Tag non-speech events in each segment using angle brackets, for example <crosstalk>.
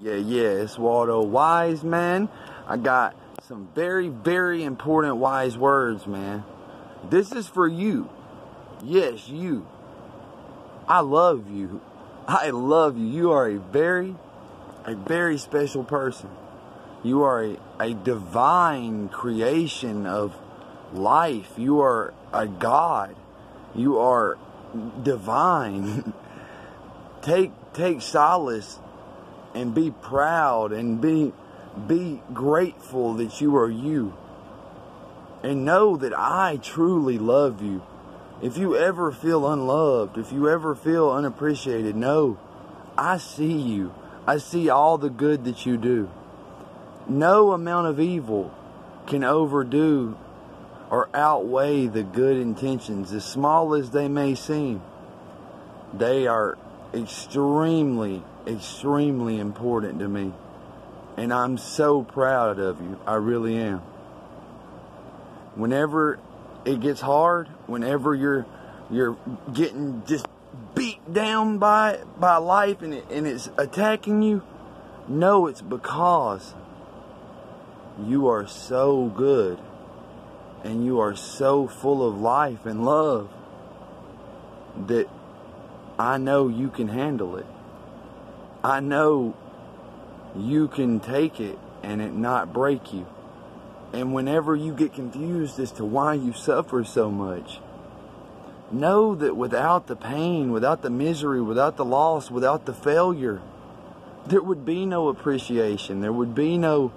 Yeah, yeah, it's Waldo WiZe, man. I got some very, very important wise words, man. This is for you. Yes, you. I love you. I love you. You are a very, a very special person. You are a, a divine creation of life. You are a God. You are divine. <laughs> take take solace and be proud and be be grateful that you are you. And know that I truly love you. If you ever feel unloved, if you ever feel unappreciated, know I see you. I see all the good that you do. No amount of evil can overdo or outweigh the good intentions, as small as they may seem. They are extremely extremely important to me. And I'm so proud of you. I really am. Whenever it gets hard, whenever you're you're getting just beat down by by life and it, and it's attacking you, know it's because you are so good and you are so full of life and love that I know you can handle it. I know you can take it and it not break you. And whenever you get confused as to why you suffer so much, know that without the pain, without the misery, without the loss, without the failure, there would be no appreciation. There would be no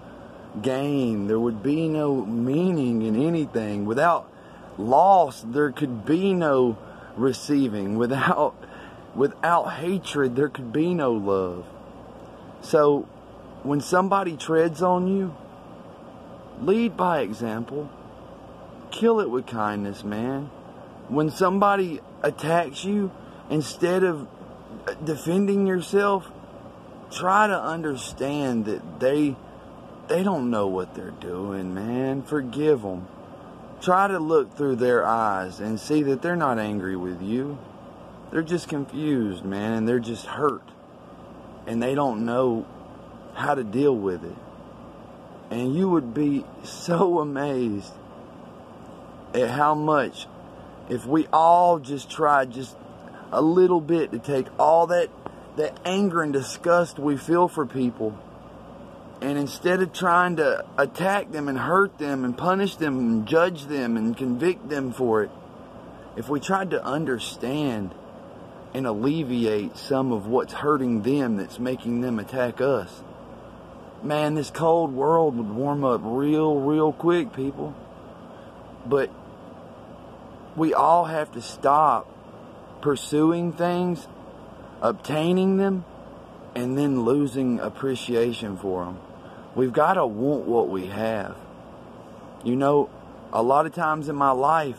gain. There would be no meaning in anything. Without loss, there could be no receiving. Without Without hatred, there could be no love. So, when somebody treads on you, lead by example. Kill it with kindness, man. When somebody attacks you, instead of defending yourself, try to understand that they they don't know what they're doing, man. Forgive them. Try to look through their eyes and see that they're not angry with you. They're just confused, man, and they're just hurt. And they don't know how to deal with it. And you would be so <laughs> amazed at how much, if we all just tried just a little bit to take all that, that anger and disgust we feel for people, and instead of trying to attack them and hurt them and punish them and judge them and convict them for it, if we tried to understand and alleviate some of what's hurting them that's making them attack us. Man, this cold world would warm up real, real quick, people. But we all have to stop pursuing things, obtaining them, and then losing appreciation for them. We've got to want what we have. You know, a lot of times in my life,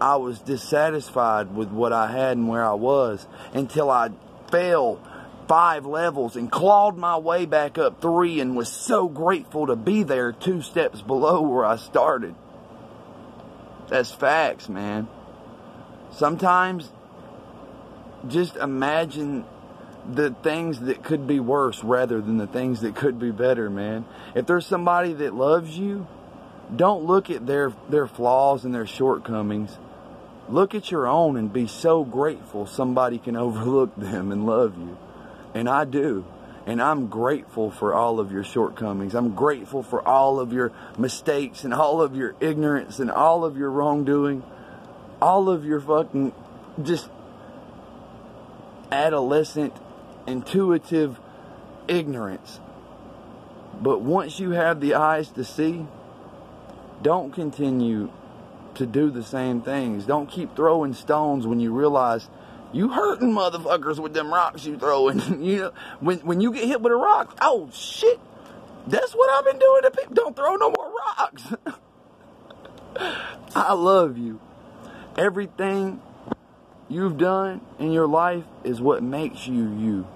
I was dissatisfied with what I had and where I was until I fell five levels and clawed my way back up three and was so grateful to be there two steps below where I started. That's facts, man. Sometimes just imagine the things that could be worse rather than the things that could be better, man. If there's somebody that loves you, don't look at their their flaws and their shortcomings Look at your own and be so grateful somebody can <laughs> overlook them and love you. And I do. And I'm grateful for all of your shortcomings. I'm grateful for all of your mistakes and all of your ignorance and all of your wrongdoing. All of your fucking just adolescent, intuitive ignorance. But once you have the eyes to see, don't continue to do the same things. Don't keep throwing stones when you realize you hurting motherfuckers with them rocks you throwing. <laughs> you know, when when you get hit with a rock, oh shit, that's what I've been doing to people. Don't throw no more rocks. <laughs> I love you. Everything you've done in your life is what makes you you.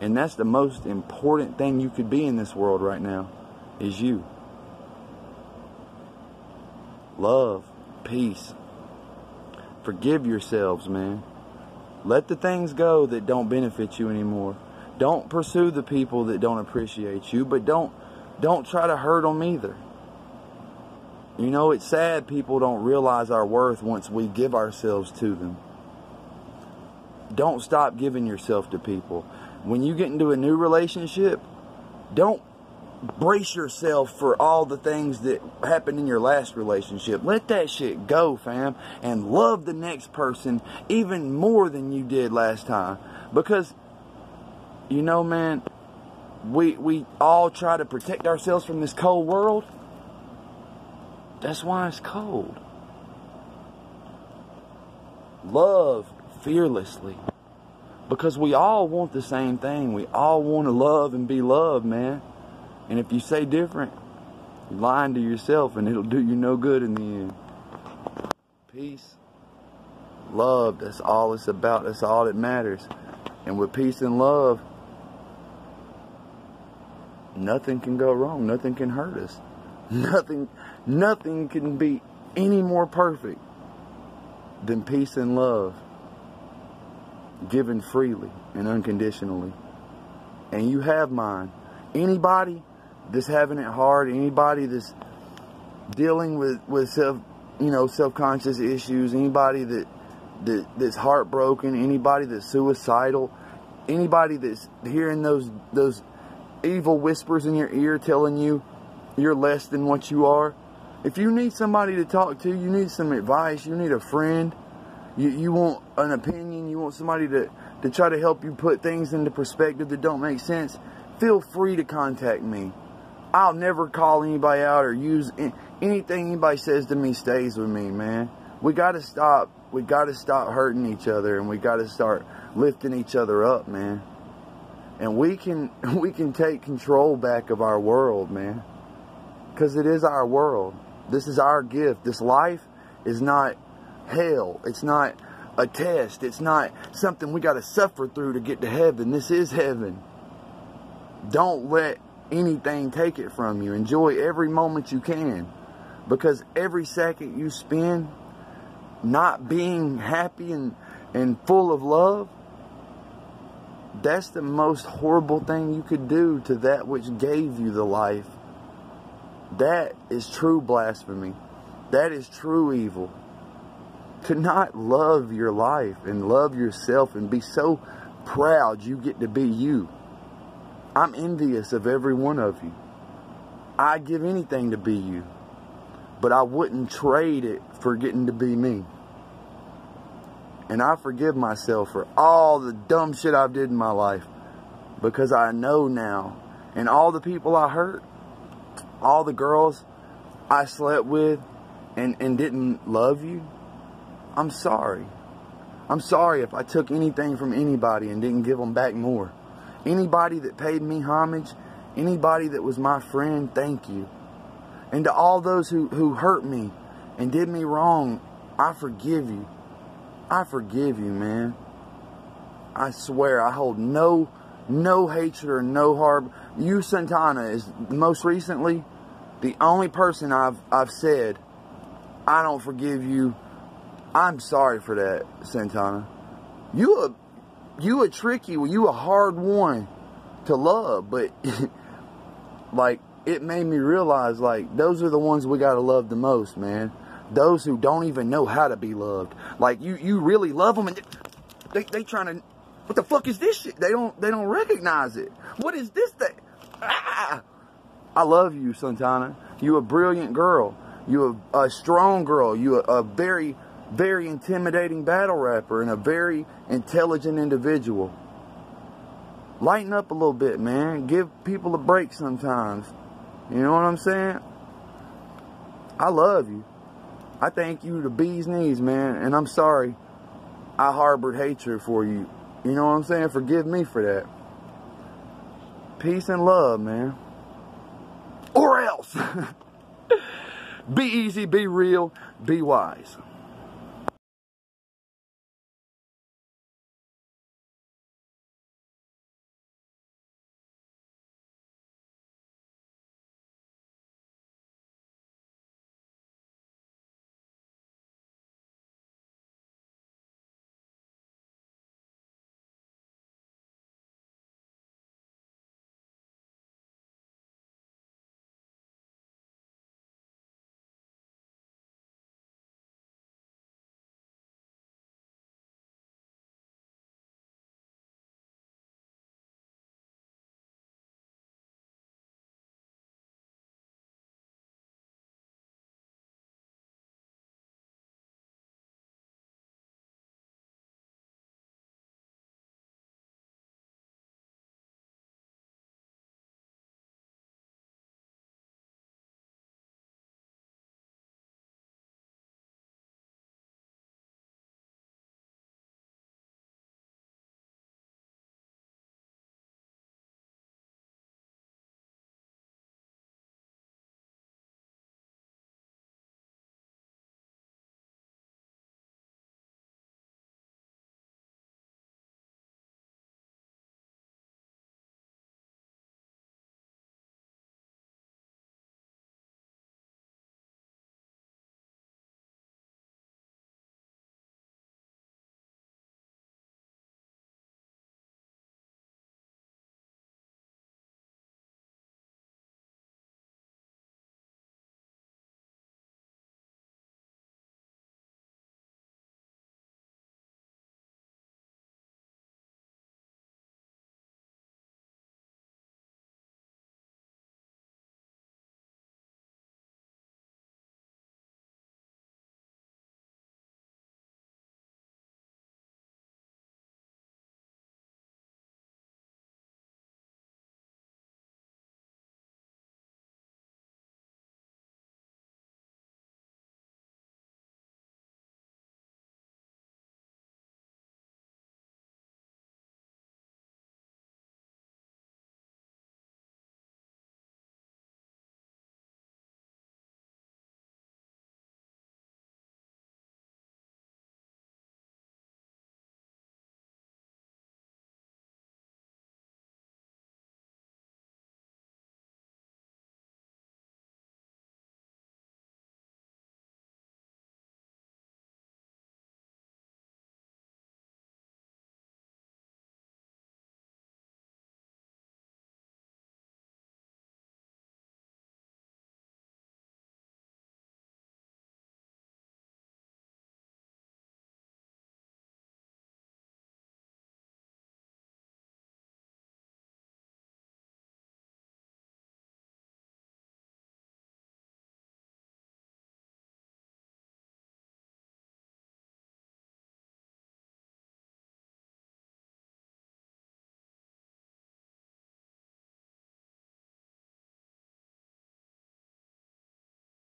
And that's the most important thing you could be in this world right now is you love, peace. Forgive yourselves, man. Let the things go that don't benefit you anymore. Don't pursue the people that don't appreciate you, but don't don't try to hurt them either. You know, it's sad people don't realize our worth once we give ourselves to them. Don't stop giving yourself to people. When you get into a new relationship, don't brace yourself for all the things that happened in your last relationship. Let that shit go, fam, and love the next person even more than you did last time. Because, you know, man, we, we all try to protect ourselves from this cold world. That's why it's cold. Love fearlessly. Because we all want the same thing. We all want to love and be loved, man. And if you say different, you're lying to yourself and it'll do you no good in the end. Peace. Love, that's all it's about. That's all that matters. And with peace and love, nothing can go wrong. Nothing can hurt us. <laughs> Nothing, nothing can be any more perfect than peace and love given freely and unconditionally. And you have mine. Anybody that's having it hard, anybody that's dealing with, with self, you know, self-conscious issues, anybody that, that that's heartbroken, anybody that's suicidal, anybody that's hearing those those evil whispers in your ear telling you you're less than what you are. If you need somebody to talk to, you need some advice, you need a friend, you, you want an opinion, you want somebody to, to try to help you put things into perspective that don't make sense, feel free to contact me. I'll never call anybody out or use anything anybody says to me stays with me, man. We got to stop. We got to stop hurting each other and we got to start lifting each other up, man. And we can <laughs> we can take control back of our world, man. Cuz it is our world. This is our gift. This life is not hell. It's not a test. It's not something we got to suffer through to get to heaven. This is heaven. Don't let anything take it from you. Enjoy every moment you can. Because every second you spend not being happy and, and full of love, that's the most horrible thing you could do to that which gave you the life. That is true blasphemy. That is true evil to not love your life and love yourself and be so proud you get to be you. I'm envious of every one of you. I'd give anything to be you, but I wouldn't trade it for getting to be me. And I forgive myself for all the dumb shit I've did in my life because I know now and all the people I hurt, all the girls I slept with and, and didn't love you, I'm sorry. I'm sorry if I took anything from anybody and didn't give them back more. Anybody that paid me homage, anybody that was my friend, thank you. And to all those who, who hurt me and did me wrong, I forgive you. I forgive you, man. I swear, I hold no no hatred or no harm. You, Santana, is most recently the only person I've I've said, I don't forgive you I'm sorry for that, Santana. You a you a tricky, you a hard one to love, but <laughs> like it made me realize like those are the ones we gotta love the most, man. Those who don't even know how to be loved. Like you you really love them and they they trying to what the fuck is this shit? They don't they don't recognize it. What is this thing? Ah! I love you, Santana. You a brilliant girl. You a, a strong girl. You a, a very very intimidating battle rapper and a very intelligent individual. Lighten up a little bit, man. Give people a break sometimes. You know what I'm saying? I love you. I thank you to bee's knees, man. And I'm sorry I harbored hatred for you. You know what I'm saying? Forgive me for that. Peace and love, man. Or else. <laughs> be easy, be real, be wise.